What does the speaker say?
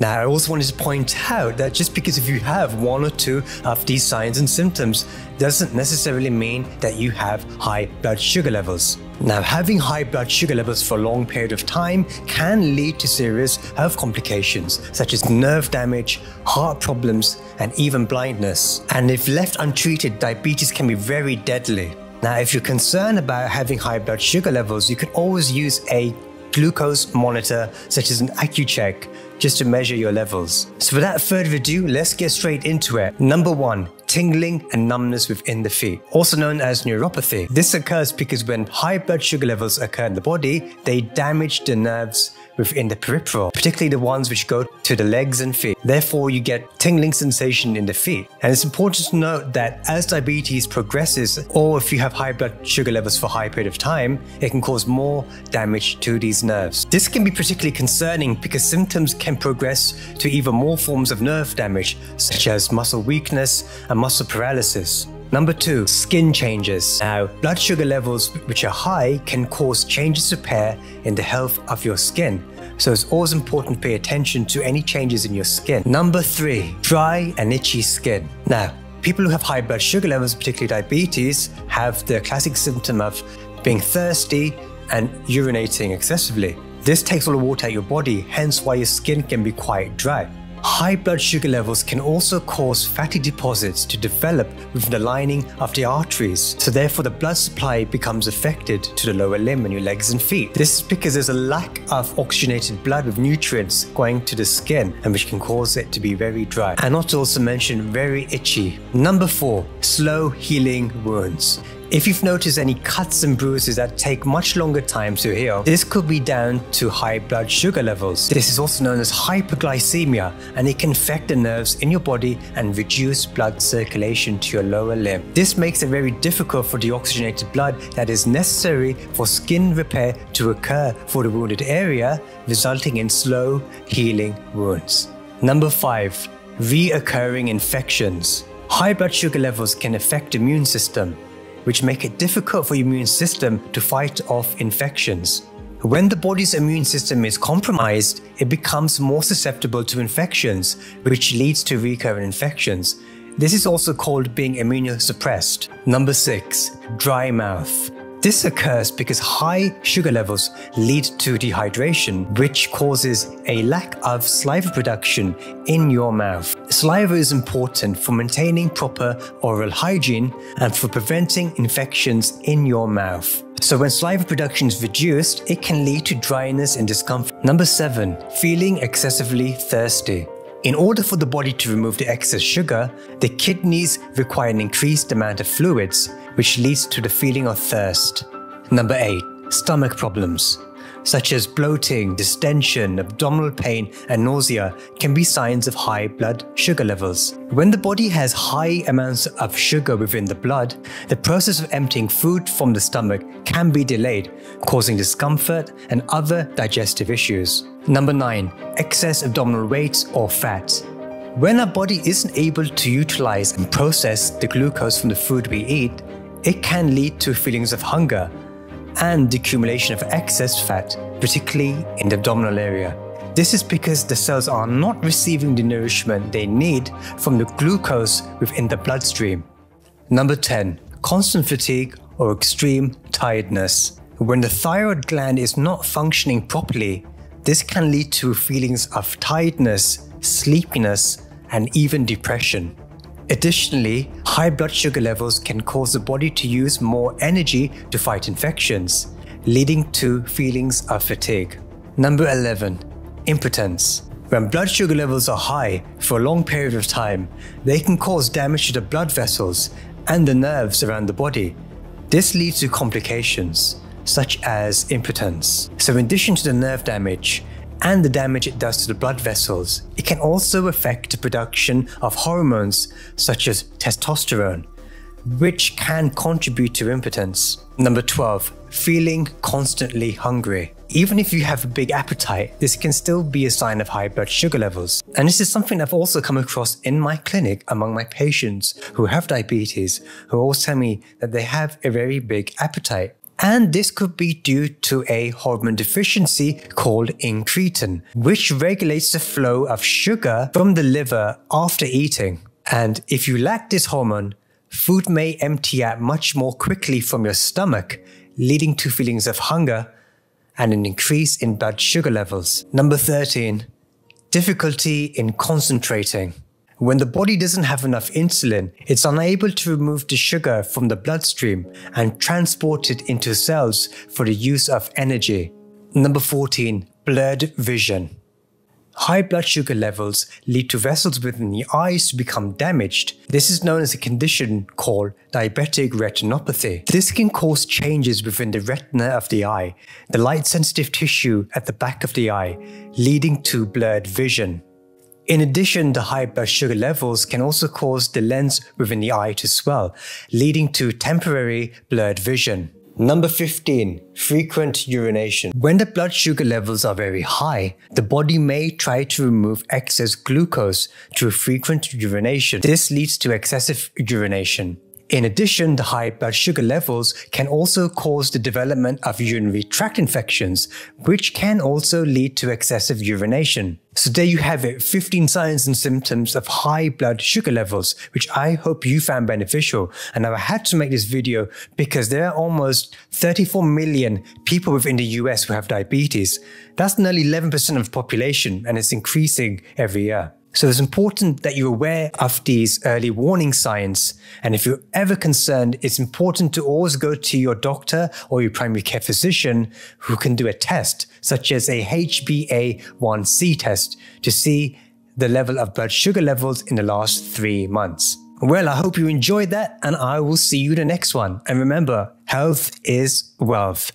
Now, I also wanted to point out that just because if you have one or two of these signs and symptoms doesn't necessarily mean that you have high blood sugar levels. Now, having high blood sugar levels for a long period of time can lead to serious health complications such as nerve damage, heart problems, and even blindness. And if left untreated, diabetes can be very deadly. Now, if you're concerned about having high blood sugar levels, you can always use a glucose monitor such as an Accu-Chek just to measure your levels. So without further ado, let's get straight into it. Number one, tingling and numbness within the feet, also known as neuropathy. This occurs because when high blood sugar levels occur in the body, they damage the nerves within the peripheral, particularly the ones which go to the legs and feet. Therefore, you get tingling sensation in the feet. And it's important to note that as diabetes progresses, or if you have high blood sugar levels for a high period of time, it can cause more damage to these nerves. This can be particularly concerning because symptoms can progress to even more forms of nerve damage, such as muscle weakness and muscle paralysis. Number two, skin changes. Now, blood sugar levels which are high can cause changes to appear in the health of your skin. So it's always important to pay attention to any changes in your skin. Number three, dry and itchy skin. Now, people who have high blood sugar levels, particularly diabetes, have the classic symptom of being thirsty and urinating excessively. This takes all the water out of your body, hence why your skin can be quite dry. High blood sugar levels can also cause fatty deposits to develop within the lining of the arteries, so therefore the blood supply becomes affected to the lower limb and your legs and feet. This is because there's a lack of oxygenated blood with nutrients going to the skin and which can cause it to be very dry. And not to also mention very itchy. Number 4. Slow healing wounds. If you've noticed any cuts and bruises that take much longer time to heal, this could be down to high blood sugar levels. This is also known as hyperglycemia and it can affect the nerves in your body and reduce blood circulation to your lower limb. This makes it very difficult for the oxygenated blood that is necessary for skin repair to occur for the wounded area, resulting in slow healing wounds. Number 5. Reoccurring infections. High blood sugar levels can affect the immune system which make it difficult for your immune system to fight off infections. When the body's immune system is compromised, it becomes more susceptible to infections, which leads to recurrent infections. This is also called being immunosuppressed. Number 6. Dry mouth. This occurs because high sugar levels lead to dehydration, which causes a lack of saliva production in your mouth. Saliva is important for maintaining proper oral hygiene and for preventing infections in your mouth. So when saliva production is reduced, it can lead to dryness and discomfort. Number 7. Feeling excessively thirsty. In order for the body to remove the excess sugar, the kidneys require an increased amount of fluids, which leads to the feeling of thirst. Number 8. Stomach problems such as bloating, distension, abdominal pain, and nausea, can be signs of high blood sugar levels. When the body has high amounts of sugar within the blood, the process of emptying food from the stomach can be delayed, causing discomfort and other digestive issues. Number 9. Excess abdominal weight or fat. When our body isn't able to utilize and process the glucose from the food we eat, it can lead to feelings of hunger and the accumulation of excess fat, particularly in the abdominal area. This is because the cells are not receiving the nourishment they need from the glucose within the bloodstream. Number 10. Constant fatigue or extreme tiredness. When the thyroid gland is not functioning properly, this can lead to feelings of tiredness, sleepiness, and even depression. Additionally, high blood sugar levels can cause the body to use more energy to fight infections, leading to feelings of fatigue. Number 11. Impotence. When blood sugar levels are high for a long period of time, they can cause damage to the blood vessels and the nerves around the body. This leads to complications, such as impotence. So in addition to the nerve damage, and the damage it does to the blood vessels. It can also affect the production of hormones such as testosterone, which can contribute to impotence. Number 12, feeling constantly hungry. Even if you have a big appetite, this can still be a sign of high blood sugar levels. And this is something I've also come across in my clinic among my patients who have diabetes, who always tell me that they have a very big appetite. And this could be due to a hormone deficiency called incretin, which regulates the flow of sugar from the liver after eating. And if you lack this hormone, food may empty out much more quickly from your stomach, leading to feelings of hunger and an increase in blood sugar levels. Number 13. Difficulty in concentrating. When the body doesn't have enough insulin, it's unable to remove the sugar from the bloodstream and transport it into cells for the use of energy. Number 14. Blurred vision. High blood sugar levels lead to vessels within the eyes to become damaged. This is known as a condition called diabetic retinopathy. This can cause changes within the retina of the eye, the light sensitive tissue at the back of the eye, leading to blurred vision. In addition, the high blood sugar levels can also cause the lens within the eye to swell, leading to temporary blurred vision. Number 15. Frequent urination. When the blood sugar levels are very high, the body may try to remove excess glucose through frequent urination. This leads to excessive urination. In addition, the high blood sugar levels can also cause the development of urinary tract infections, which can also lead to excessive urination. So there you have it, 15 signs and symptoms of high blood sugar levels, which I hope you found beneficial. And I had to make this video because there are almost 34 million people within the US who have diabetes. That's nearly 11% of the population and it's increasing every year. So it's important that you're aware of these early warning signs. And if you're ever concerned, it's important to always go to your doctor or your primary care physician who can do a test, such as a HbA1c test to see the level of blood sugar levels in the last three months. Well, I hope you enjoyed that and I will see you the next one. And remember, health is wealth.